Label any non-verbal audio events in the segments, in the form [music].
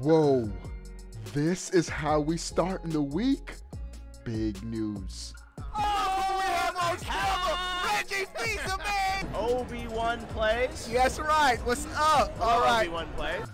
Whoa, this is how we start in the week? Big news. Oh, we have our camera, Reggie Fils-Aimé. Obi-Wan plays. Yes, right. What's up? All right. Obi-Wan plays.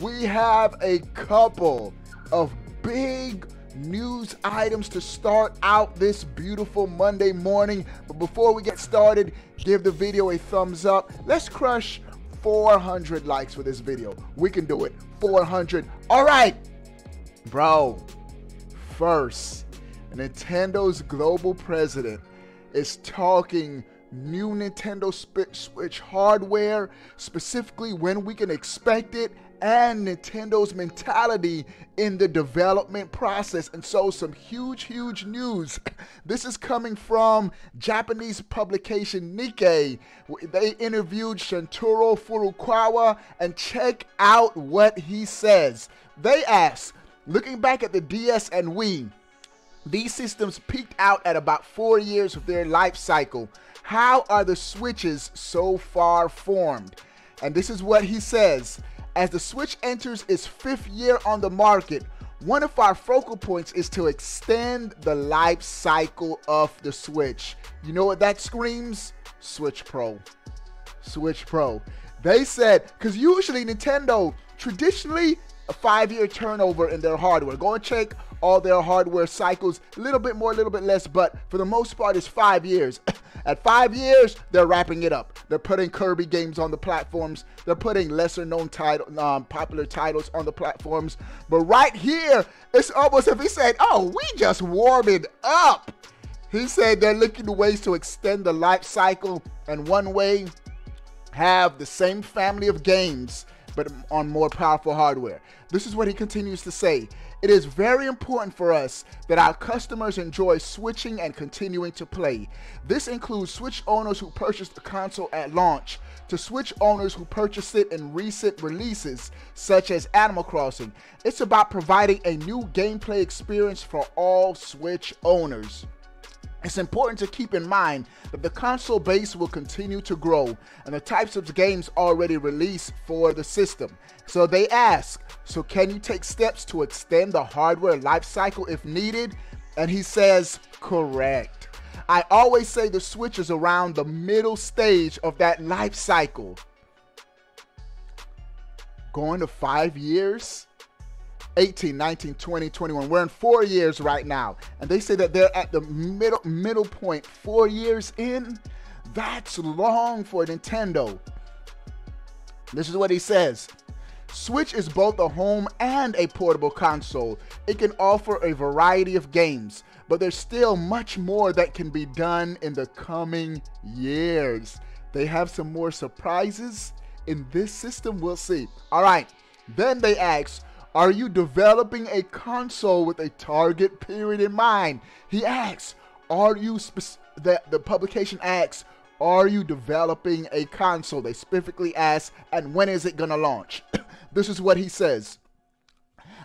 We have a couple of big news items to start out this beautiful Monday morning. But before we get started, give the video a thumbs up. Let's crush 400 likes for this video. We can do it. 400. All right, bro. First, Nintendo's global president is talking new Nintendo Switch hardware, specifically when we can expect it, and Nintendo's mentality in the development process. And so, some huge, huge news. [laughs] This is coming from Japanese publication Nikkei. They interviewed Shuntaro Furukawa, and check out what he says. They asked, looking back at the DS and Wii, these systems peaked out at about four years of their life cycle. How are the switches so far formed? And this is what he says As the Switch enters its fifth year on the market, one of our focal points is to extend the life cycle of the Switch. You know what that screams? Switch Pro. Switch Pro. They said, because usually Nintendo, traditionally, a five year turnover in their hardware. Go and check all their hardware cycles, a little bit more, a little bit less, but for the most part, it's five years. [laughs] At five years, they're wrapping it up. They're putting Kirby games on the platforms. They're putting lesser known title, um, popular titles on the platforms. But right here, it's almost if he said, "Oh, we just warming up." He said they're looking to ways to extend the life cycle, and one way have the same family of games but on more powerful hardware. This is what he continues to say. It is very important for us that our customers enjoy switching and continuing to play. This includes Switch owners who purchased the console at launch to Switch owners who purchased it in recent releases, such as Animal Crossing. It's about providing a new gameplay experience for all Switch owners. It's important to keep in mind that the console base will continue to grow and the types of games already released for the system. So they ask, so can you take steps to extend the hardware life cycle if needed? And he says, correct. I always say the Switch is around the middle stage of that life cycle. Going to five years? 18, 19, 20, 21. We're in four years right now. And they say that they're at the middle middle point, four years in. That's long for Nintendo. This is what he says. Switch is both a home and a portable console. It can offer a variety of games, but there's still much more that can be done in the coming years. They have some more surprises in this system, we'll see. All right, then they ask, are you developing a console with a target period in mind? He asks, are you the, the publication asks, are you developing a console? They specifically ask, and when is it gonna launch? [clears throat] this is what he says.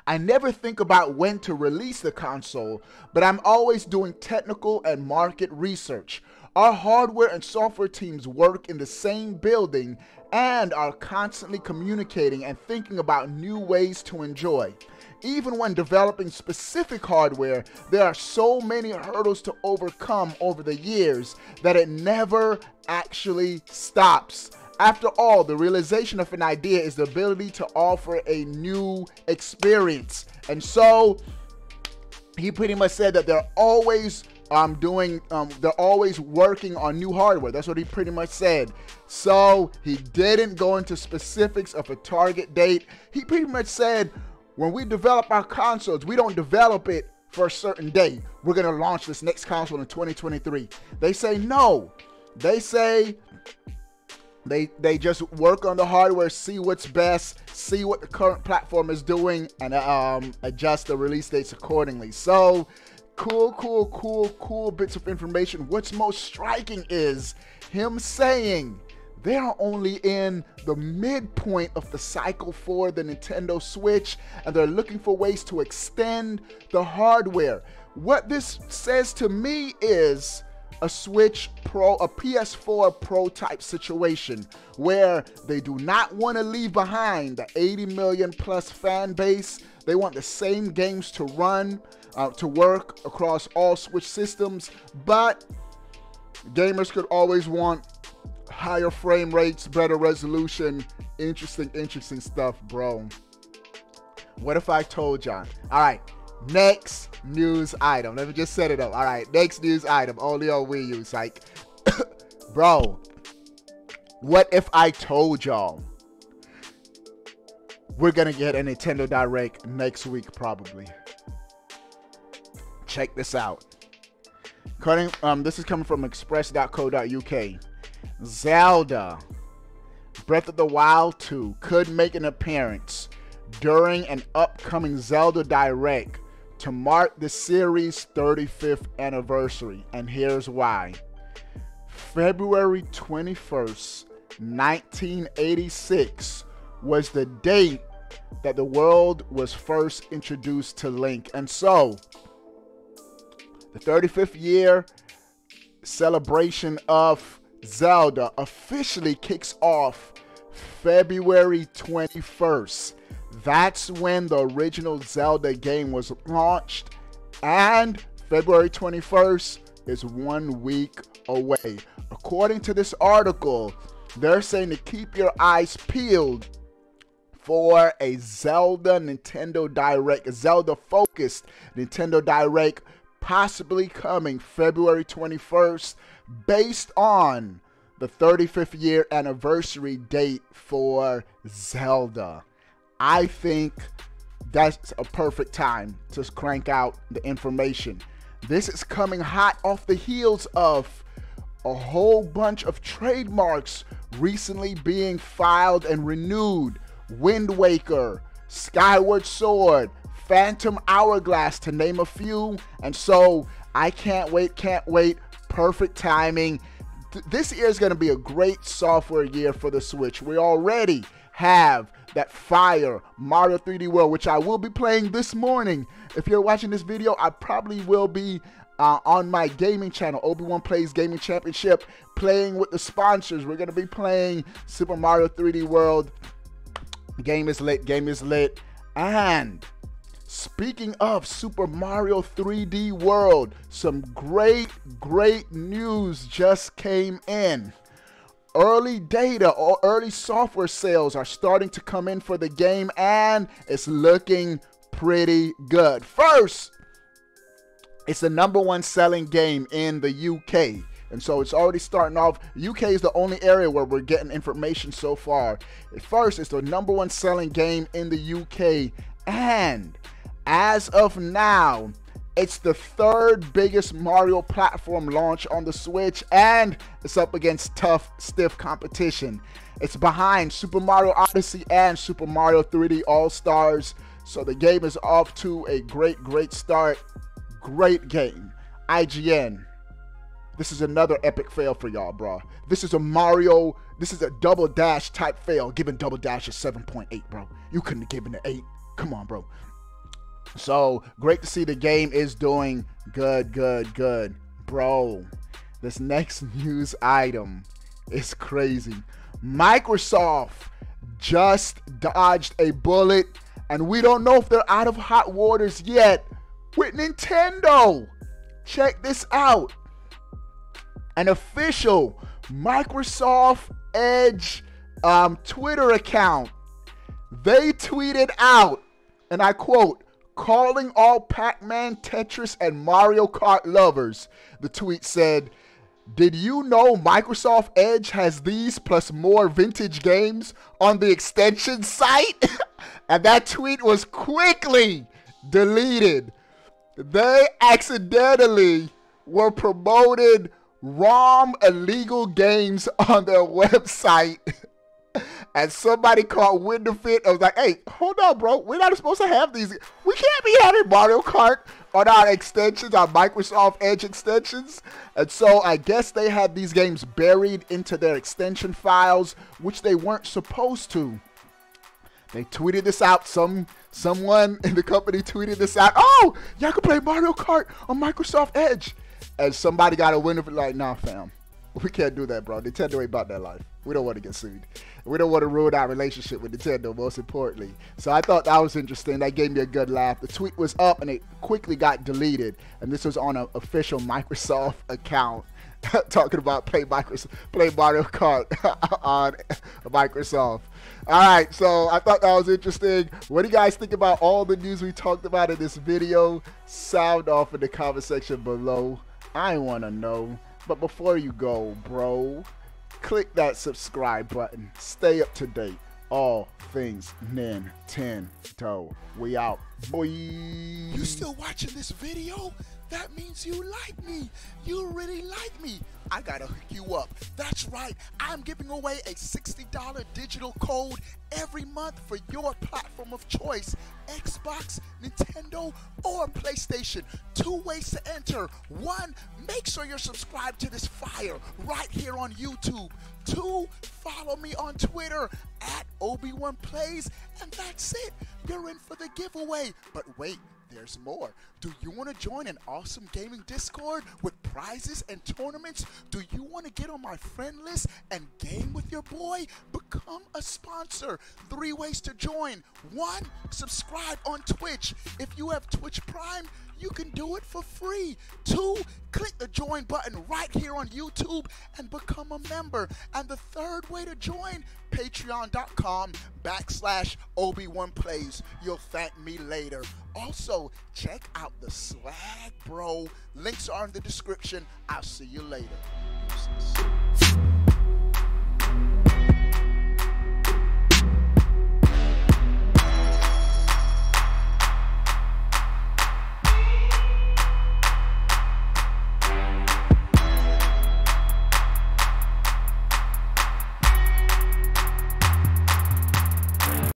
I never think about when to release the console, but I'm always doing technical and market research. Our hardware and software teams work in the same building and are constantly communicating and thinking about new ways to enjoy. Even when developing specific hardware, there are so many hurdles to overcome over the years that it never actually stops. After all, the realization of an idea is the ability to offer a new experience. And so, he pretty much said that they're always um, doing um, they're always working on new hardware. That's what he pretty much said. So he didn't go into specifics of a target date. He pretty much said when we develop our consoles we don't develop it for a certain day. We're going to launch this next console in 2023 they say no. They say They they just work on the hardware, see what's best, see what the current platform is doing, and um, adjust the release dates accordingly. So cool, cool, cool, cool bits of information. What's most striking is him saying they are only in the midpoint of the cycle for the Nintendo Switch and they're looking for ways to extend the hardware. What this says to me is a Switch Pro, a PS4 Pro type situation where they do not want to leave behind the 80 million plus fan base. They want the same games to run, uh, to work across all Switch systems, but gamers could always want higher frame rates, better resolution. Interesting, interesting stuff, bro. What if I told y'all? All right, next news item. Let me just set it up. All right, next news item. Only on Wii U. Like, [coughs] bro, what if I told y'all we're gonna get a Nintendo Direct next week, probably? Check this out. Cutting, um, this is coming from express.co.uk. Zelda Breath of the Wild 2 could make an appearance during an upcoming Zelda Direct to mark the series' 35th anniversary, and here's why. February 21st, 1986 was the date that the world was first introduced to Link. And so, the 35th year celebration of Zelda officially kicks off February 21st. That's when the original Zelda game was launched, and February 21st is one week away. According to this article, they're saying to keep your eyes peeled for a Zelda Nintendo Direct, Zelda focused Nintendo Direct, possibly coming February 21st based on the 35th year anniversary date for Zelda. I think that's a perfect time to crank out the information. This is coming hot off the heels of a whole bunch of trademarks recently being filed and renewed. Wind Waker, Skyward Sword, Phantom Hourglass, to name a few. And so I can't wait, can't wait perfect timing. this year is going to be a great software year for the Switch. We already have that fire Mario 3D World, which I will be playing this morning. If you're watching this video, I probably will be uh, on my gaming channel, Obi-Wan Plays Gaming Championship, playing with the sponsors. We're going to be playing Super Mario 3D World. Game is lit, game is lit. And Speaking of Super Mario 3D World, some great, great news just came in. Early data or early software sales are starting to come in for the game, and it's looking pretty good. First, it's the number one selling game in the UK. And so it's already starting off. UK is the only area where we're getting information so far. First, it's the number one selling game in the UK. And as of now, it's the third biggest Mario platform launch on the Switch, and it's up against tough, stiff competition. It's behind Super Mario Odyssey and Super Mario 3D All Stars, so the game is off to a great, great start. Great game. IGN. This is another epic fail for y'all, bro. This is a Mario, this is a double dash type fail. Giving double dash a 7.8, bro. You couldn't have given it 8. Come on, bro. So great to see the game is doing good, good, good. Bro, this next [laughs] news item is crazy. Microsoft just dodged a bullet, and we don't know if they're out of hot waters yet with Nintendo. Check this out. An official Microsoft Edge um, Twitter account. They tweeted out, and I quote, calling all Pac Man, Tetris, and Mario Kart lovers. The tweet said, Did you know Microsoft Edge has these plus more vintage games on the extension site? [laughs] and that tweet was quickly deleted. They accidentally were promoted ROM illegal games on their [laughs] website. And somebody caught called Winterfit. I was like, hey, hold on, bro. We're not supposed to have these. We can't be having Mario Kart on our extensions, our Microsoft Edge extensions. And so I guess they had these games buried into their extension files, which they weren't supposed to. They tweeted this out. Some someone [laughs] in the company tweeted this out. Oh, y'all can play Mario Kart on Microsoft Edge. And somebody got a winner like, nah, fam. We can't do that, bro. Nintendo ain't about that life. We don't want to get sued. We don't want to ruin our relationship with Nintendo, most importantly. So I thought that was interesting. That gave me a good laugh. The tweet was up and it quickly got deleted. And this was on an official Microsoft account. [laughs] talking about play Microsoft, play Mario Kart [laughs] on Microsoft. All right, so I thought that was interesting. What do you guys think about all the news we talked about in this video? Sound off in the comment section below. I want to know. But before you go, bro, click that subscribe button. Stay up to date. All things Nintendo. We out. Boy. You still watching this video? That means you like me. You really like me. I gotta hook you up. That's right. I'm giving away a $60 digital code every month for your platform of choice Xbox, Nintendo, or PlayStation. Two ways to enter. One, make sure you're subscribed to this fire right here on YouTube. Two, follow me on Twitter at Obi-Wan Plays, and that's it. You're in for the giveaway. But wait, there's more. Do you want to join an awesome gaming Discord with prizes and tournaments? Do you want to get on my friend list and game with your boy? Become a sponsor. Three ways to join. One, subscribe on Twitch. If you have Twitch Prime, you can do it for free. Two, click the join button right here on YouTube and become a member. And the third way to join, patreon.com backslash Obi-Wan Plays. You'll thank me later. Also, check out the swag, bro. Links are in the description. I'll see you later.